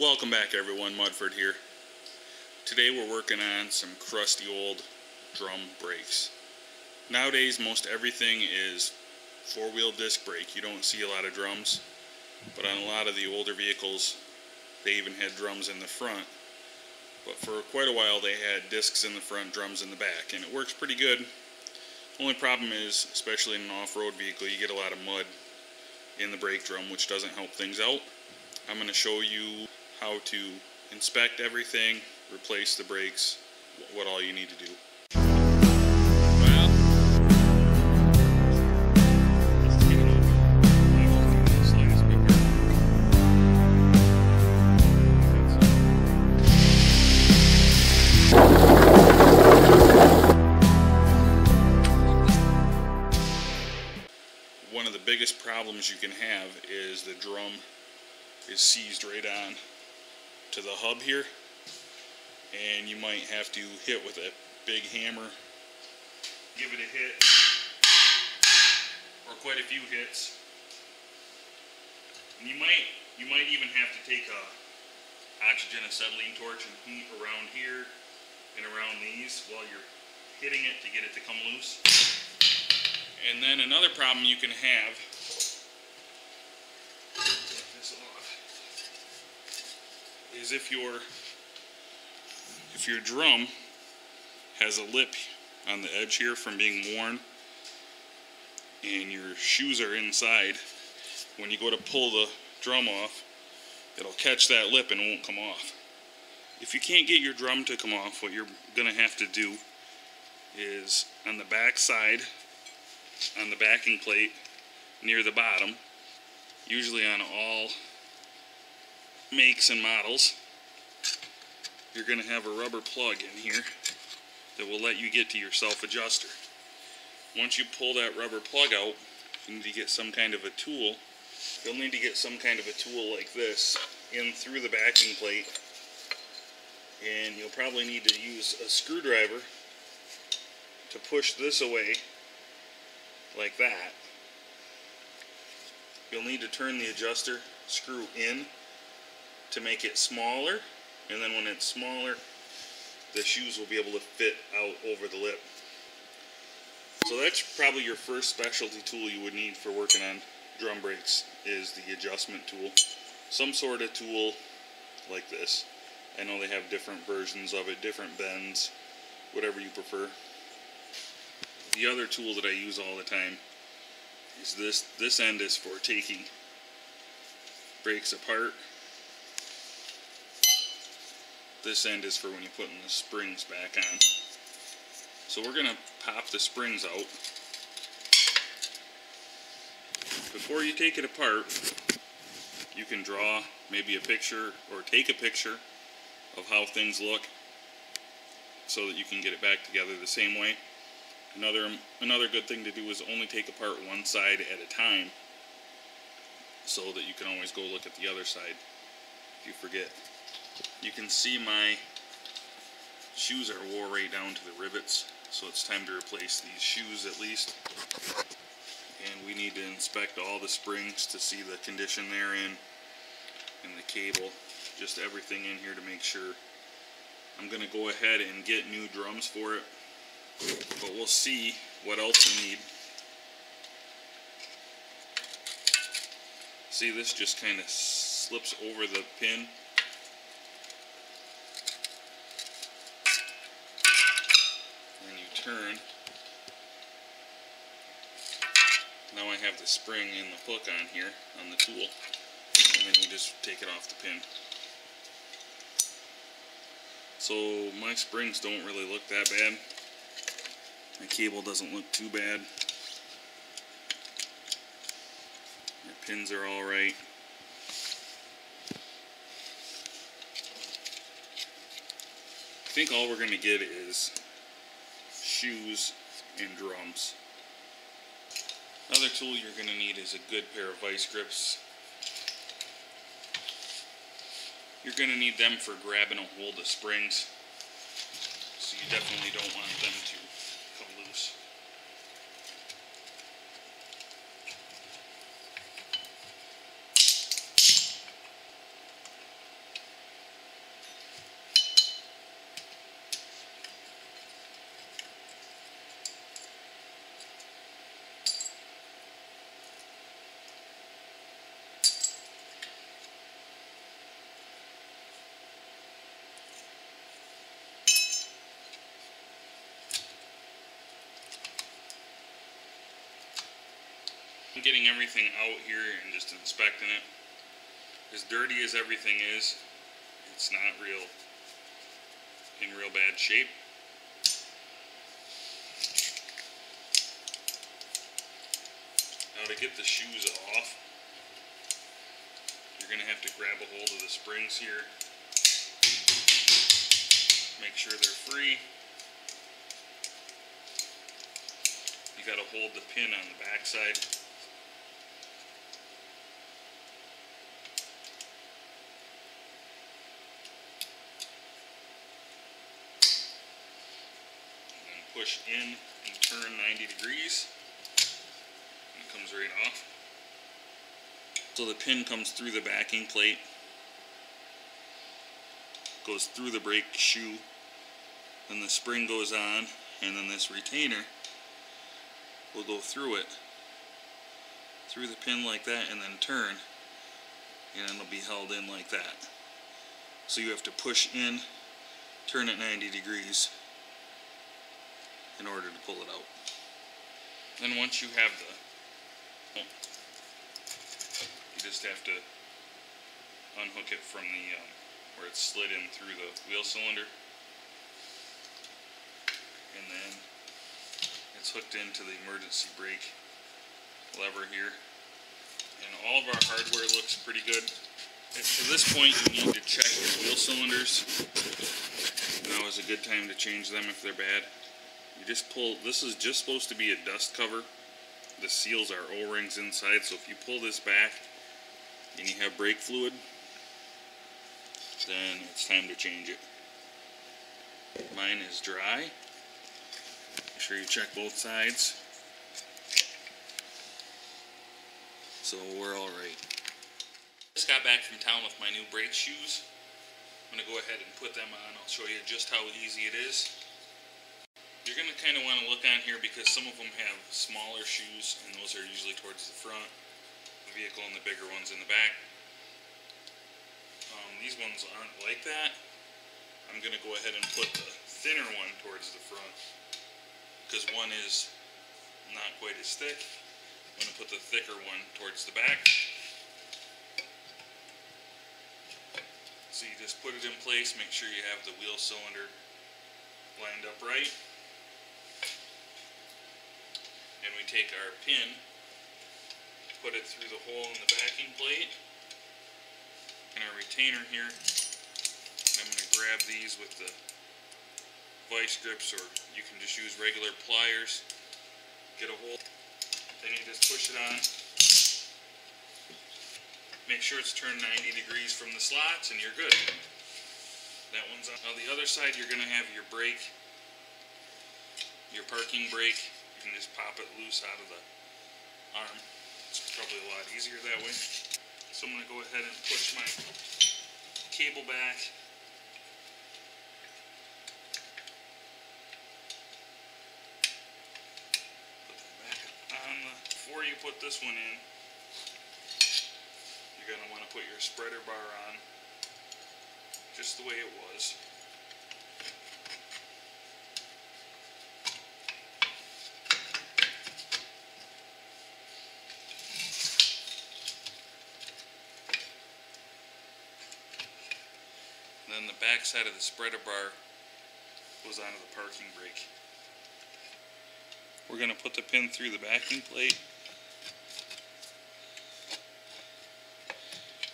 Welcome back everyone, Mudford here. Today we're working on some crusty old drum brakes. Nowadays most everything is four-wheel disc brake. You don't see a lot of drums, but on a lot of the older vehicles they even had drums in the front. But for quite a while they had discs in the front, drums in the back, and it works pretty good. Only problem is, especially in an off-road vehicle, you get a lot of mud in the brake drum, which doesn't help things out. I'm going to show you how to inspect everything, replace the brakes, what all you need to do. One of the biggest problems you can have is the drum is seized right on to the hub here and you might have to hit with a big hammer give it a hit or quite a few hits. And you might you might even have to take a oxygen acetylene torch and heat around here and around these while you're hitting it to get it to come loose. And then another problem you can have this off is if your if your drum has a lip on the edge here from being worn and your shoes are inside when you go to pull the drum off it'll catch that lip and won't come off. If you can't get your drum to come off what you're gonna have to do is on the back side on the backing plate near the bottom usually on all makes and models, you're going to have a rubber plug in here that will let you get to your self-adjuster. Once you pull that rubber plug out, you need to get some kind of a tool. You'll need to get some kind of a tool like this in through the backing plate. And you'll probably need to use a screwdriver to push this away like that. You'll need to turn the adjuster screw in to make it smaller and then when it's smaller the shoes will be able to fit out over the lip. So that's probably your first specialty tool you would need for working on drum brakes is the adjustment tool. Some sort of tool like this. I know they have different versions of it, different bends, whatever you prefer. The other tool that I use all the time is this. This end is for taking brakes apart this end is for when you're putting the springs back on. So we're going to pop the springs out. Before you take it apart, you can draw maybe a picture or take a picture of how things look so that you can get it back together the same way. Another, another good thing to do is only take apart one side at a time so that you can always go look at the other side if you forget. You can see my shoes are wore right down to the rivets, so it's time to replace these shoes at least. And we need to inspect all the springs to see the condition they're in, and the cable, just everything in here to make sure. I'm going to go ahead and get new drums for it, but we'll see what else we need. See, this just kind of slips over the pin turn. Now I have the spring and the hook on here on the tool and then you just take it off the pin. So my springs don't really look that bad. My cable doesn't look too bad. My pins are alright. I think all we're going to get is shoes, and drums. Another tool you're going to need is a good pair of vice grips. You're going to need them for grabbing a hold of springs, so you definitely don't want them to come loose. I'm getting everything out here and just inspecting it. As dirty as everything is, it's not real in real bad shape. Now to get the shoes off, you're gonna have to grab a hold of the springs here. Make sure they're free. You gotta hold the pin on the backside. Push in and turn 90 degrees. And it comes right off. So the pin comes through the backing plate, goes through the brake shoe, then the spring goes on, and then this retainer will go through it, through the pin like that, and then turn, and it'll be held in like that. So you have to push in, turn it 90 degrees in order to pull it out. Then once you have the you just have to unhook it from the um, where it's slid in through the wheel cylinder. And then it's hooked into the emergency brake lever here. And all of our hardware looks pretty good. At this point you need to check your wheel cylinders. Now is a good time to change them if they're bad you just pull this is just supposed to be a dust cover the seals are o-rings inside so if you pull this back and you have brake fluid, then it's time to change it. Mine is dry. Make sure you check both sides. So we're all right. Just got back from town with my new brake shoes. I'm gonna go ahead and put them on. I'll show you just how easy it is. You're gonna kind of want to look on here because some of them have smaller shoes, and those are usually towards the front the vehicle and the bigger ones in the back. Um, these ones aren't like that. I'm going to go ahead and put the thinner one towards the front because one is not quite as thick. I'm going to put the thicker one towards the back. So you just put it in place, make sure you have the wheel cylinder lined up right. And we take our pin put it through the hole in the backing plate and our retainer here. I'm going to grab these with the vice grips or you can just use regular pliers. Get a hole, then you just push it on. Make sure it's turned 90 degrees from the slots and you're good. That one's on. On the other side you're going to have your brake, your parking brake. Just pop it loose out of the arm. It's probably a lot easier that way. So I'm going to go ahead and push my cable back. Put that back on the, before you put this one in, you're going to want to put your spreader bar on just the way it was. Then the back side of the spreader bar goes onto the parking brake. We're going to put the pin through the backing plate,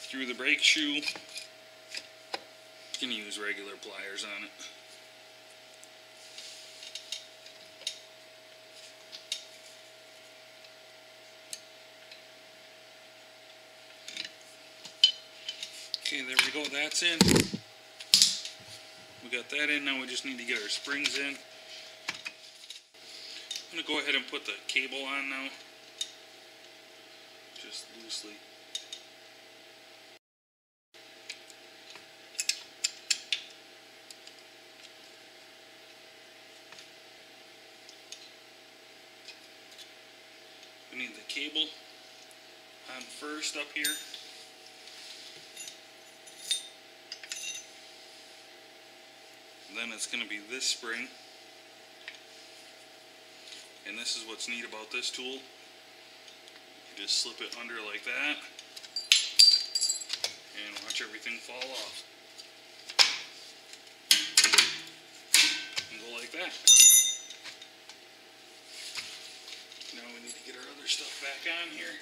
through the brake shoe. You can use regular pliers on it. Okay, there we go, that's in. We got that in, now we just need to get our springs in. I'm going to go ahead and put the cable on now. Just loosely. We need the cable on first up here. Then it's going to be this spring. And this is what's neat about this tool. Just slip it under like that. And watch everything fall off. And go like that. Now we need to get our other stuff back on here.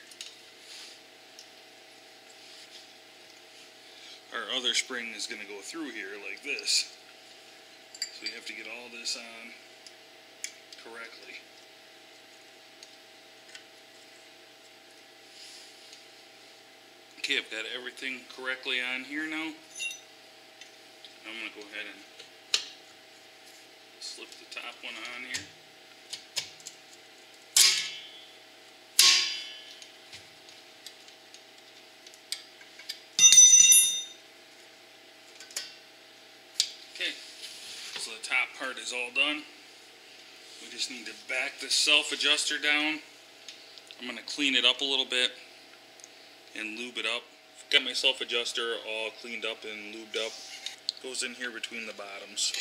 Our other spring is going to go through here like this. We have to get all this on correctly. Okay, I've got everything correctly on here now. I'm going to go ahead and slip the top one on here. Okay, so the top part is all done. We just need to back the self-adjuster down. I'm going to clean it up a little bit and lube it up. Got my self-adjuster all cleaned up and lubed up. Goes in here between the bottoms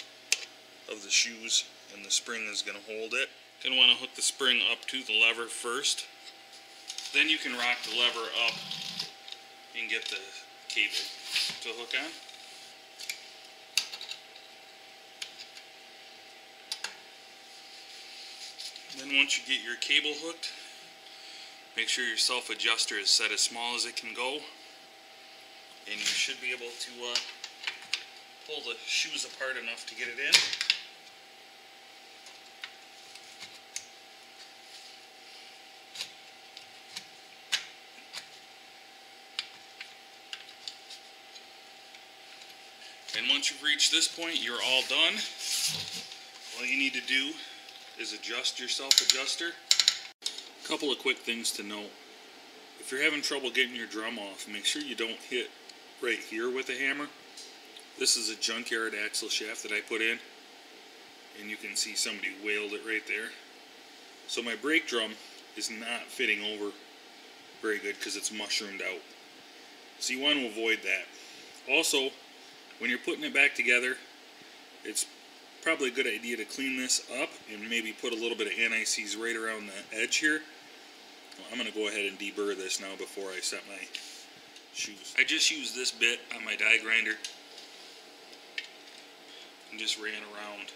of the shoes and the spring is going to hold it. Gonna want to hook the spring up to the lever first. Then you can rock the lever up and get the cable to hook on. Then once you get your cable hooked, make sure your self adjuster is set as small as it can go. And you should be able to uh, pull the shoes apart enough to get it in. And once you've reached this point, you're all done. All you need to do is adjust your self-adjuster. A couple of quick things to note. If you're having trouble getting your drum off, make sure you don't hit right here with a hammer. This is a junkyard axle shaft that I put in, and you can see somebody whaled it right there. So my brake drum is not fitting over very good because it's mushroomed out. So you want to avoid that. Also, when you're putting it back together, it's probably a good idea to clean this up and maybe put a little bit of anti-seize right around the edge here. Well, I'm going to go ahead and deburr this now before I set my shoes. I just used this bit on my die grinder and just ran around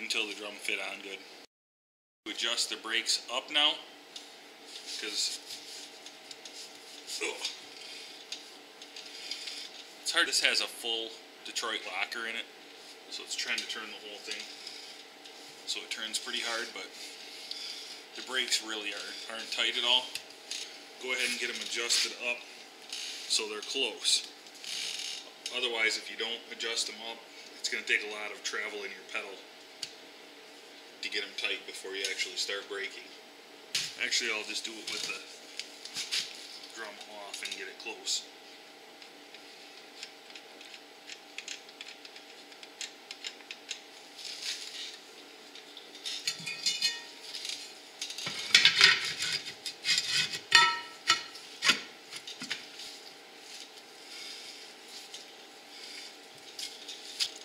until the drum fit on good. Adjust the brakes up now because it's hard. This has a full Detroit locker in it. So it's trying to turn the whole thing. So it turns pretty hard, but the brakes really are, aren't tight at all. Go ahead and get them adjusted up so they're close. Otherwise, if you don't adjust them up, it's going to take a lot of travel in your pedal to get them tight before you actually start braking. Actually, I'll just do it with the drum off and get it close.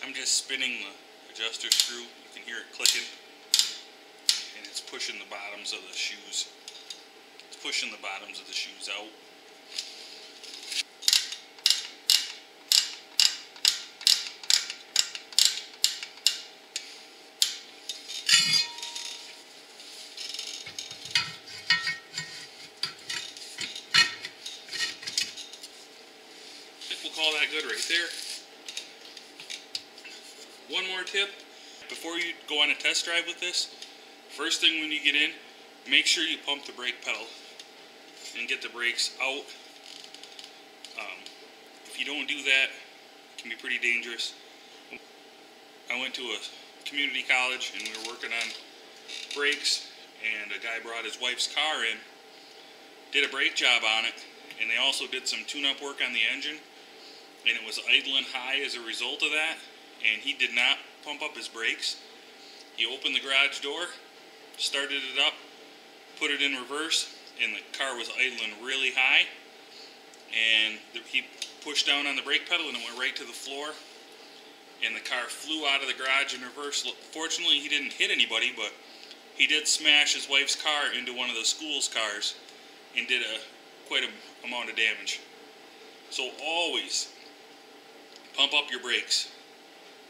I'm just spinning the adjuster screw. You can hear it clicking. And it's pushing the bottoms of the shoes. It's pushing the bottoms of the shoes out. We'll call that good right there. One more tip before you go on a test drive with this, first thing when you get in, make sure you pump the brake pedal and get the brakes out. Um, if you don't do that, it can be pretty dangerous. I went to a community college and we were working on brakes and a guy brought his wife's car in, did a brake job on it, and they also did some tune-up work on the engine and it was idling high as a result of that and he did not pump up his brakes. He opened the garage door, started it up, put it in reverse, and the car was idling really high. And he pushed down on the brake pedal and it went right to the floor. And the car flew out of the garage in reverse. Fortunately, he didn't hit anybody, but he did smash his wife's car into one of the school's cars and did a quite a amount of damage. So always pump up your brakes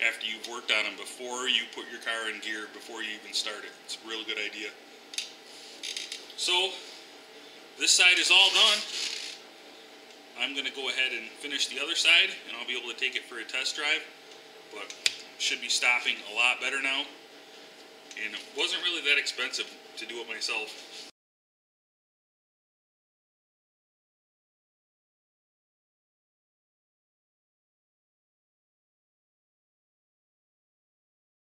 after you've worked on them before you put your car in gear, before you even start it. It's a real good idea. So this side is all done. I'm going to go ahead and finish the other side and I'll be able to take it for a test drive. But should be stopping a lot better now. And it wasn't really that expensive to do it myself.